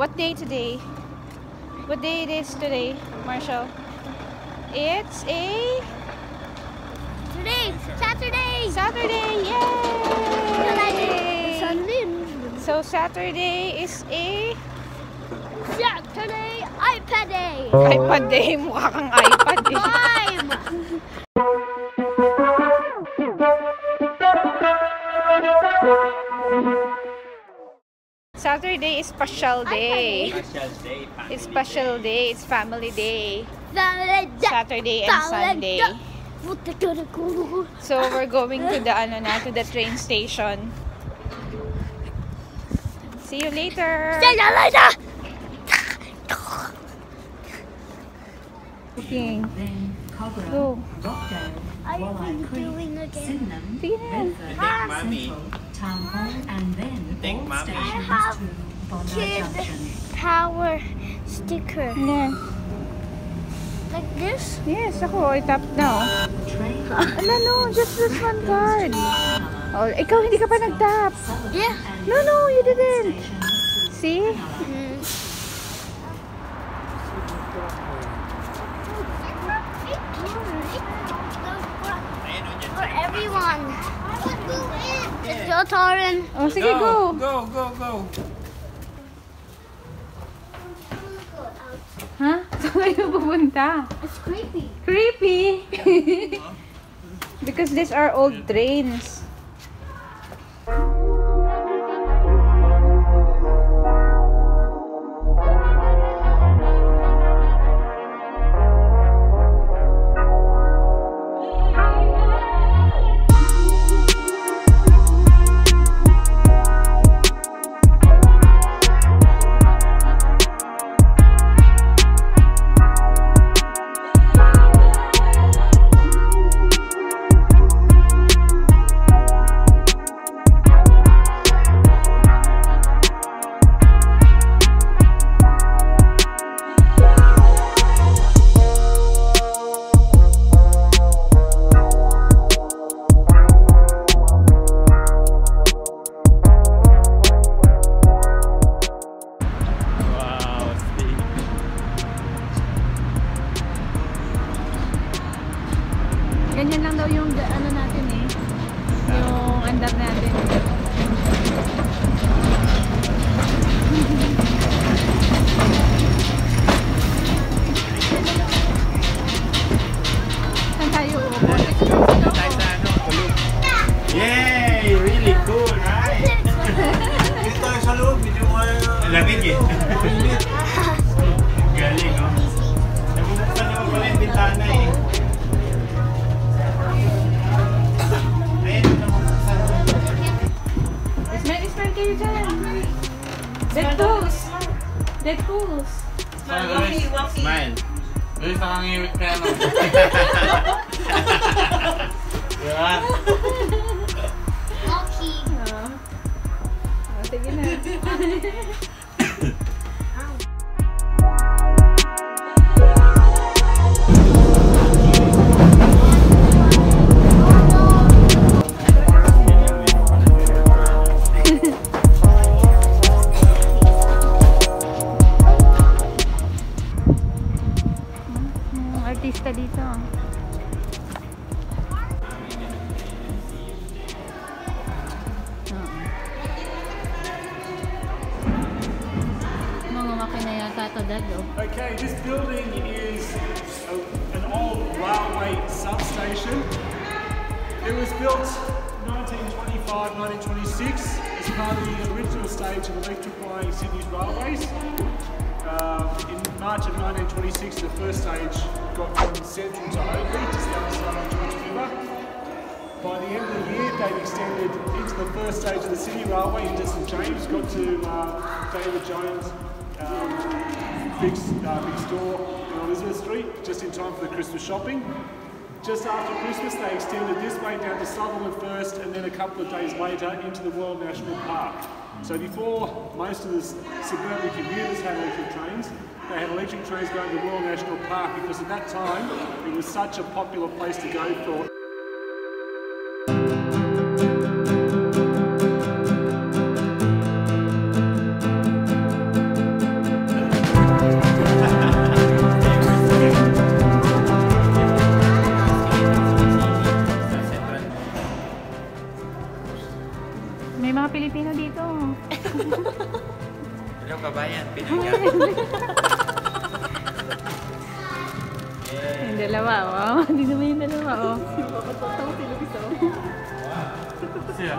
What day today? What day it is today, Marshall? It's a Today, Saturday. Saturday! Yay! Sunday. So Saturday is a Saturday, iPad day. iPad day. Mukha kang iPad eh. Five. Saturday is special day. Special day, It's special day. It's family day. Saturday. Saturday and Sunday. So we're going to the ano na, to the train station. See you later. See you later. Cooking. Then Kogarah, Go. Rockdale, Wolli Creek, doing again? Sydenham, Sige na. Redfern, Think, Central, Town Hall, and then Think, all stations I have to Bondi kid. Junction. Power sticker. Yeah. Like this? Yes, oh, ako. I tap now. Train Ano, no. Just this one card. Oh, ikaw hindi ka pa nag-tap. Yeah. No, no. You didn't. See? Your turn. Oh, sige, go. Go, go, go. Ha? Saan kayo pupunta? It's creepy. Creepy. because these are old trains. Ganyan lang daw yung ano natin eh. Yung andar natin. Smile, smile kayo dyan. Deadpools. Deadpools. Smile. Luis, nakangiwit ka ano. Diba? Artista dito. Oh. Okay, this building is a, an old railway substation. It was built 1925, 1926 as part of the original stage of electrifying Sydney's railways. Uh, in March of 1926, the first stage got from Central to Oatley, just the other side of George River. By the end of the year, they've extended into the first stage of the City Railway into St James, got to uh, David Jones um, big, uh, store in Elizabeth Street, just in time for the Christmas shopping. Just after Christmas, they extended this way down to Sutherland first, and then a couple of days later into the Royal National Park. So before most of the suburban commuters had electric trains, they had electric trains going to Royal National Park because at that time it was such a popular place to go for Yung kabayan, pinangyan. Yung dalawa, oh. Hindi naman yung dalawa, oh. Siya.